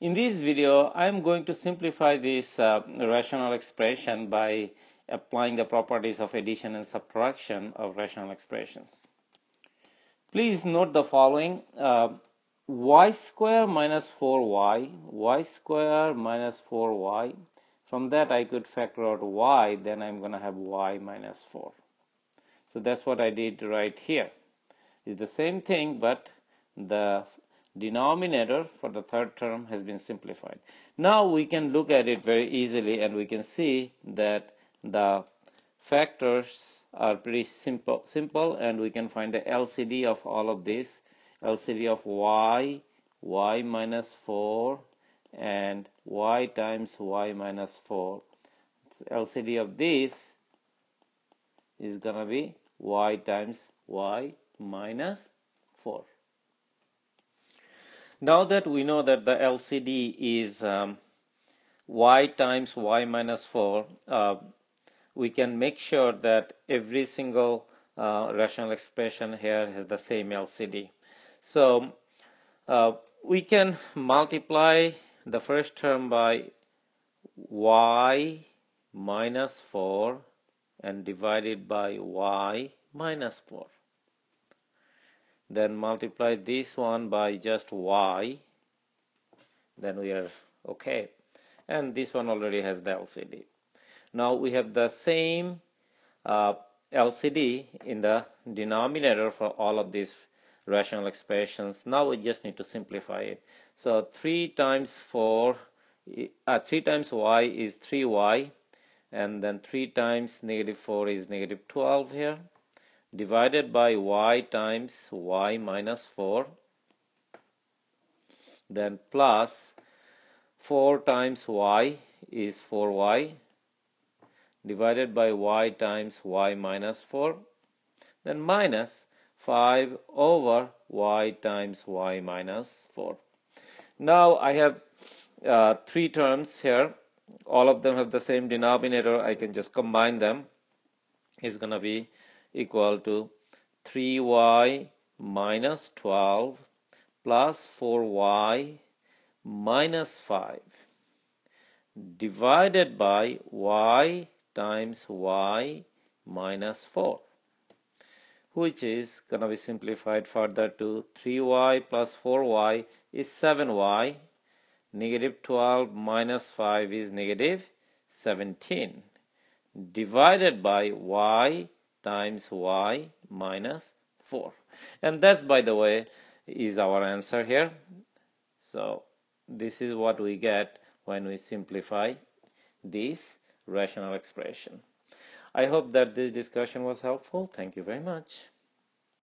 In this video, I am going to simplify this uh, rational expression by applying the properties of addition and subtraction of rational expressions. Please note the following. Uh, y square minus 4y, y square minus 4y. From that I could factor out y, then I'm going to have y minus 4. So that's what I did right here. It's the same thing, but the denominator for the third term has been simplified. Now we can look at it very easily and we can see that the factors are pretty simple simple and we can find the LCD of all of this LCD of y y minus 4 and y times y minus 4 LCD of this is gonna be y times y minus 4 now that we know that the LCD is um, y times y minus 4, uh, we can make sure that every single uh, rational expression here has the same LCD. So uh, we can multiply the first term by y minus 4 and divide it by y minus 4 then multiply this one by just y. Then we are okay. And this one already has the LCD now we have the same uh, LCD in the denominator for all of these rational expressions. Now we just need to simplify it. So 3 times 4 uh, 3 times y is 3y and then 3 times negative 4 is negative 12 here divided by y times y minus 4 then plus 4 times y is 4y divided by y times y minus 4 then minus 5 over y times y minus 4 now I have uh, three terms here. All of them have the same denominator. I can just combine them. Is gonna be equal to 3y minus 12 plus 4y minus 5 divided by y times y minus 4 which is going to be simplified further to 3y plus 4y is 7y negative 12 minus 5 is negative 17 divided by y times y minus 4 and that's by the way is our answer here. So this is what we get when we simplify this rational expression. I hope that this discussion was helpful. Thank you very much